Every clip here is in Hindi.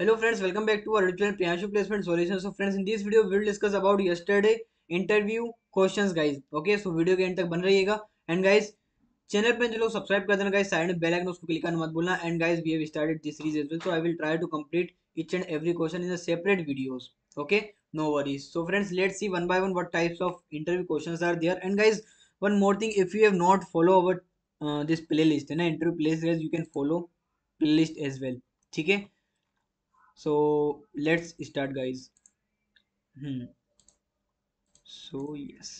Hello friends welcome back to Priyanshu placement solution so friends in this video will discuss about yesterday interview questions guys okay so video के एंड तक बन रहिएगा. एंड गाइस चैनल पे जो लोग सब्सक्राइब कर देना गाइस साइड बेल आइकन उसको क्लिक करना मत भूलना. And guys we started this series so I will try to complete each and every question in a separate videos okay no worries so friends let's see one by one what types of interview questions are there and guys one more thing if you have not follow our this playlist है ना interview playlist you can follow playlist as well ठीक है? So let's start guys. Hmm. So yes.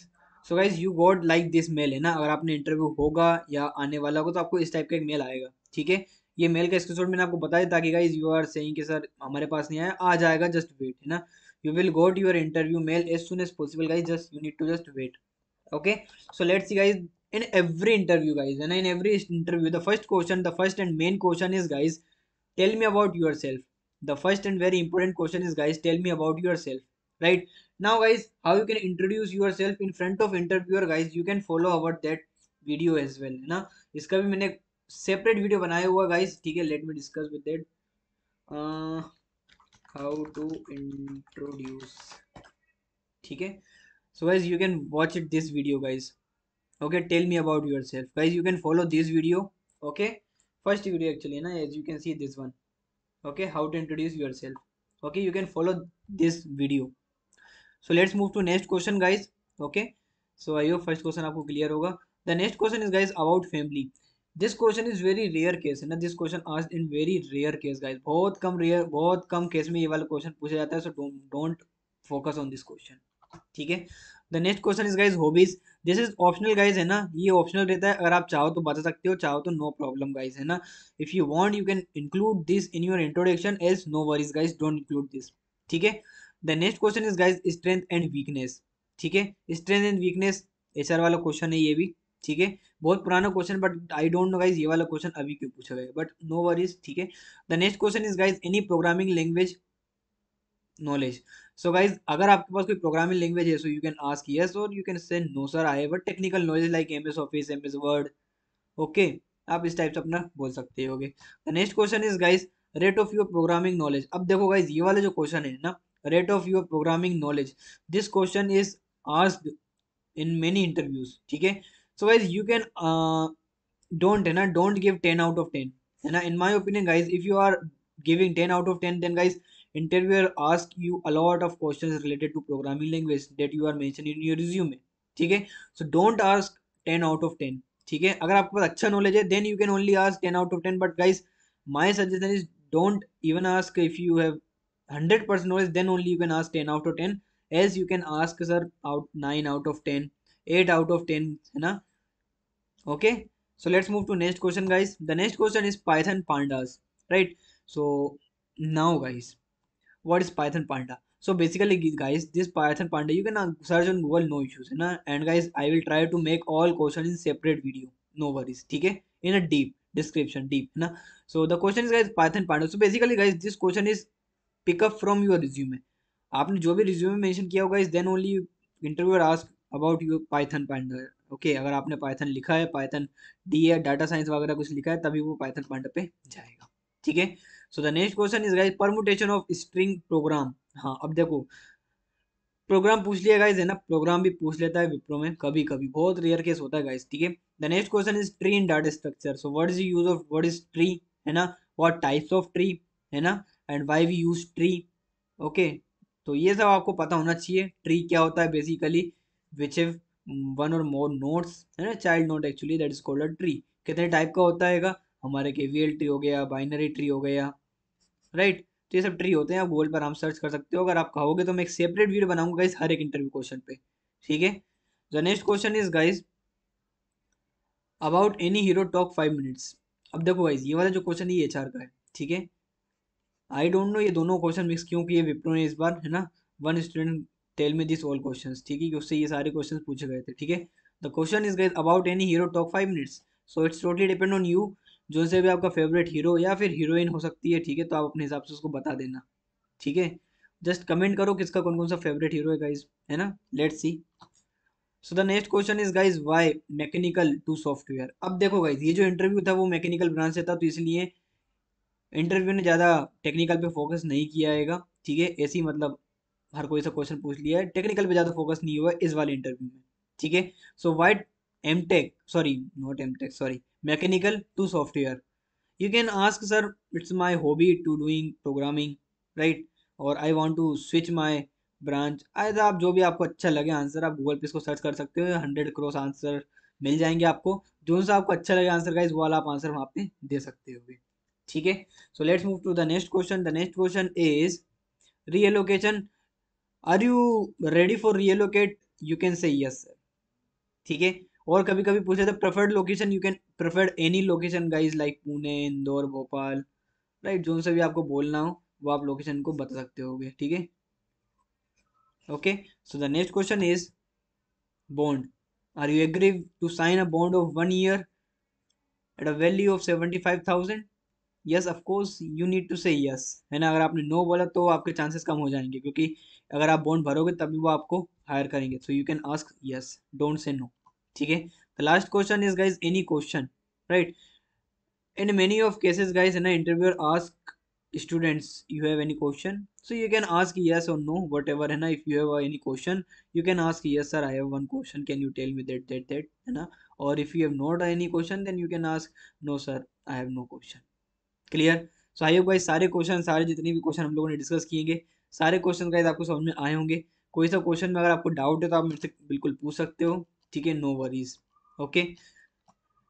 So guys you got like this mail है ना? अगर आपने इंटरव्यू होगा या आने वाला होगा तो आपको इस टाइप का एक मेल आएगा ठीक है? ये मेल का स्क्रीनशॉट मैंने आपको बताया ताकि गाइज़ यू आर सेइंग कि सर हमारे पास नहीं आया आ जाएगा जस्ट वेट है ना? You will got your interview mail as soon as possible guys just you need to just wait okay so let's see guys in every interview guys and in every interview the first question the first and main question is guys tell me about yourself. the first and very important question is guys tell me about yourself right now guys how you can introduce yourself in front of interviewer guys you can follow about that video as well है ना इसका भी मैंने सेपरेट वीडियो बनाया हुआ गाइस ठीक है let me discuss with that how to introduce ठीक है so guys you can watch it this video guys okay tell me about yourself guys you can follow this video okay first video actually na as you can see this one Okay how to introduce yourself okay you can follow this video so let's move to next question guys okay so i hope first question आपको clear होगा the next question is guys about family this question is very rare case है this question asked in very rare case guys बहुत कम rare बहुत कम case में ये वाला question पूछा जाता है so don't don't focus on this question ठीक है the next question is guys hobbies this is optional guys है ना? ये ऑप्शनल रहता है। अगर आप चाहो तो बता सकते हो, चाहो तो नो प्रॉब्लम गाइज़ है ना? If you want you can include this in your introduction as no worries guys don't include this ठीक है? The next question is guys strength and weakness ठीक है? स्ट्रेंथ एंड वीकनेस एचआर वाला क्वेश्चन है ये भी। ठीक है? बहुत पुराना question but I don't know guys ये वाला क्वेश्चन अभी क्यों पूछा गया। बट नो वरीज ठीक है? The next question is guys any programming language knowledge so guys अगर आपके पास कोई प्रोग्रामिंग लैंग्वेज है so you can ask yes और you can say no sir I have technical knowledge like MS Office MS M S word okay आप इस टाइप से अपना बोल सकते हो the next question is guys rate of your programming knowledge अब देखो गाइज़ ये वाला जो क्वेश्चन है ना rate of your programming knowledge this question is asked in many interviews ठीक है? So guys you can don't है ना don't give ten out of ten है ना? In my opinion guys if you are giving ten out of ten then guys interviewer ask you a lot of questions related to programming language that you are mentioning in your resume ठीक है so don't ask 10 out of 10 ठीक है अगर आपके पास अच्छा नॉलेज है then you can only ask 10 out of 10 but guys my suggestion is don't even ask if you have 100% knowledge then only you can ask 10 out of 10 as you can ask sir out 9 out of 10 8 out of 10 है ना okay so let's move to next question guys the next question is python pandas right so now guys what is python panda so basically guys this python panda you can search on google no issues na? and guys i will try to make all questions in separate video no worries okay in a deep description deep na? so the question is guys python panda so basically guys this question is pick up from your resume आपने जो भी रिज्यूमे मेंशन किया होगा इस then only interviewer ask about your Python panda okay अगर आपने पाइथन लिखा है पाइथन डी है डाटा साइंस वगैरह कुछ लिखा है तभी वो पाइथन पांडा पे जाएगा ठीक है? So the next question is guys permutation of string program हाँ अब देखो प्रोग्राम पूछ लिया गाइस है ना? प्रोग्राम भी पूछ लेता है विप्रो में कभी कभी बहुत रेयर केस होता है गाइस ठीक है? The next question is tree in data structure so what is use of what is tree है ना? व्हाट टाइप्स ऑफ़ ट्री है ना? And why we use tree okay तो ये सब आपको पता होना चाहिए ट्री क्या होता है basically which have one or more notes है ना? Child note actually that is called a tree कितने टाइप का होता है हमारे के वी ट्री हो गया, बाइनरी ट्री हो गया राइट तो ये सब ट्री होते हैं, आप गूगल पर आराम सर्च कर सकते हो। अगर आप कहोगे तो मैं एक सेपरेट वीडियो बनाऊँगा इस हर एक इंटरव्यू क्वेश्चन पे, ठीक है? The next question is guys about any hero talk five minutes अब देखो गाइज़ ये वाला जो क्वेश्चन है, ये एच का है, ठीक है? आई डोंट नो ये दोनों क्वेश्चन मिक्स क्यों किए विप्रो ने इस बार, है ना? One student tell me this all question ठीक है? उससे ये सारे क्वेश्चन पूछे गए थे, ठीक है? The question is guys about any hero talk five minutes so it's totally depend on you जो से भी आपका फेवरेट हीरो या फिर हीरोइन हो सकती है, ठीक है? तो आप अपने हिसाब से उसको बता देना, ठीक है? जस्ट कमेंट करो किसका कौन कौन सा फेवरेट हीरो है गाइज़ है ना? Let see so the next question is guys why mechanical to software अब देखो गाइज़ ये जो इंटरव्यू था वो मैकेनिकल ब्रांच से था तो इसलिए इंटरव्यू ने ज़्यादा टेक्निकल पे फोकस नहीं किया आएगा, ठीक है? ऐसी मतलब हर कोई सा क्वेश्चन पूछ लिया है। टेक्निकल पे ज़्यादा फोकस नहीं हुआ इस वाले इंटरव्यू में, ठीक है? So white M tech sorry not M tech sorry mechanical to software you can ask sir it's my hobby to doing programming right और I want to switch my branch आए आप जो भी आपको अच्छा लगे आंसर आप गूगल पे इसको सर्च कर सकते हो। हंड्रेड क्रॉस आंसर मिल जाएँगे आपको। जो सा आपको अच्छा लगे आंसर का इस वाला आप आंसर वहाँ पे दे सकते हो ठीक है? So let's move to the next question the next question is relocation are you ready for relocate you can say yes sir ठीक है? और कभी कभी पूछे थे preferred location you can preferred any location guys like Pune Indore Bhopal right जो से भी आपको बोलना हो, वो आप लोकेशन को बता सकते हो ठीक है? Okay so the next question is bond are you agree to sign a bond of one year at a value of seventy five thousand yes of course you need to say yes है ना? अगर आपने नो बोला तो आपके चांसेस कम हो जाएँगे, क्योंकि अगर आप बॉन्ड भरोगे, तभी वो आपको हायर करेंगे. So you can ask yes don't say no ठीक है? Last question is guys any question right in many of cases guys है ना interviewer ask students you have any question so you can ask yes और नो वट एवर है ना? If you have any question you can ask yes sir I have one question can you tell me that that that है ना? और if you have not any question then you can ask no sir I have no question clear so I have guys सारे क्वेश्चन सारे जितने भी क्वेश्चन हम लोगों ने डिस्कस किएँगे सारे क्वेश्चन गाइज़ आपको समझ में आए होंगे। कोई सा क्वेश्चन में अगर आपको डाउट है तो आप मेरे बिल्कुल पूछ सकते हो। ठीक है no worries okay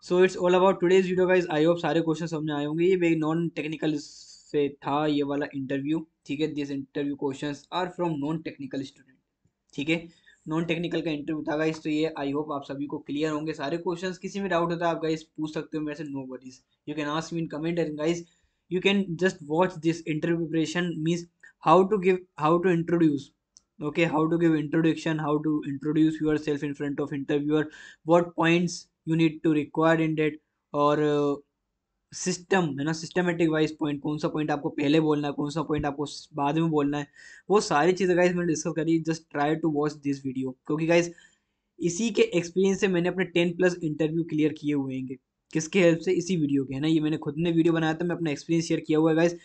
so it's all about today's video guys I hope सारे क्वेश्चन समझ आए होंगे। ये नॉन टेक्निकल से था ये वाला इंटरव्यू ठीक है? This interview question are from non technical student ठीक है? नॉन टेक्निकल का इंटरव्यू था गाइस तो ये आई होप आप सभी को क्लियर होंगे। सारे क्वेश्चंस किसी में डाउट होता है, आप गाइस पूछ सकते हो मेरे से no worries you can ask me in comment and guys you can just watch this interview preparation means how to give, how to introduce okay how to give introduction how to introduce yourself in front of interviewer what points you need to require in that uh, system है ना सिस्टमेटिक वाइज पॉइंट कौन सा पॉइंट आपको पहले बोलना है कौन सा पॉइंट आपको बाद में बोलना है वो सारी चीज़ें गाइज़ मैंने डिस्कस करी just try to watch this video क्योंकि गाइज़ इसी के एक्सपीरियंस से मैंने अपने टेन प्लस इंटरव्यू क्लियर किए हुए हैं। किसके हेल्प से? इसी वीडियो के है ना? ये मैंने खुद ने वीडियो बनाया था मैं अपना एक्सपीरियंस शेयर किया हुआ है गाइज़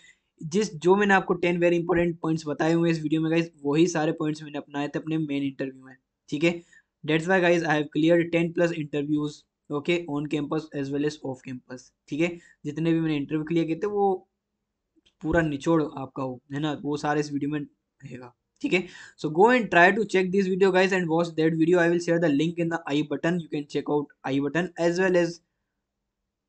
जिस, जो मैंने आपको टेन वेरी इंपॉर्टेंट पॉइंट्स बताए हुए इस वीडियो में गाइज़ वही सारे पॉइंट्स मैंने अपनाए थे अपने मेन इंटरव्यू में, ठीक है? That's why guys I have clear ten plus interviews okay on campus as well as off campus ठीक है? जितने भी मैंने इंटरव्यू क्लियर किए थे, वो पूरा निचोड़ आपका हो, है ना? वो सारे इस वीडियो में रहेगा, ठीक है? So go and try to check this video guys and watch that video I will share the link in the I button you can check out I button as well as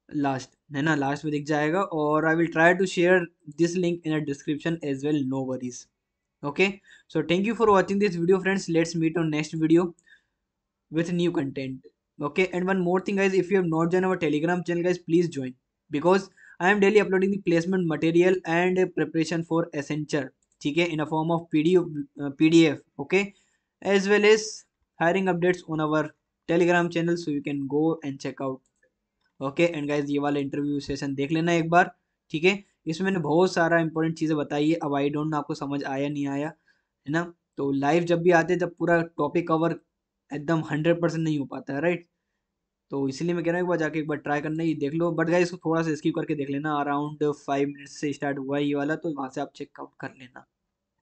last, है ना? लास्ट में दिख जाएगा और I will try to share this link in a description as well no worries okay so thank you for watching this video friends let's meet on next video with new content okay and one more thing if you have not join our Telegram channel guys please join because I am daily uploading the placement material and preparation for Accenture ठीक है in a form of P D P D F okay as well as hiring updates on our Telegram channel so you can go and check out okay and guys ये वाला इंटरव्यू सेशन देख लेना एक बार, ठीक है? इसमें मैंने बहुत सारा इंपॉर्टेंट चीज़ें बताई है, अब आई डोंट आपको समझ आया नहीं आया, है ना? तो लाइव जब भी आते जब पूरा टॉपिक कवर एकदम हंड्रेड परसेंट नहीं हो पाता है राइट तो इसीलिए मैं कह रहा हूँ, एक बार जाके एक बार ट्राई करना, ये देख लो। बट गाइज़ इसको थोड़ा सा स्किप करके देख लेना अराउंड फाइव मिनट्स से स्टार्ट हुआ ये वाला तो वहाँ से आप चेकआउट कर लेना,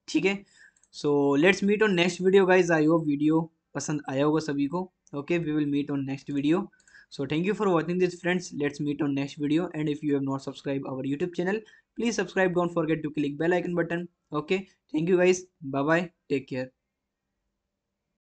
ठीक है? So let's meet on next video guys I hope video पसंद आया होगा सभी को okay we will meet on next video so thank you for watching this friends. Let's meet on next video. And if you have not subscribed our youtube channel please subscribe. Don't forget to click bell icon button. Okay. Thank you guys. Bye bye take care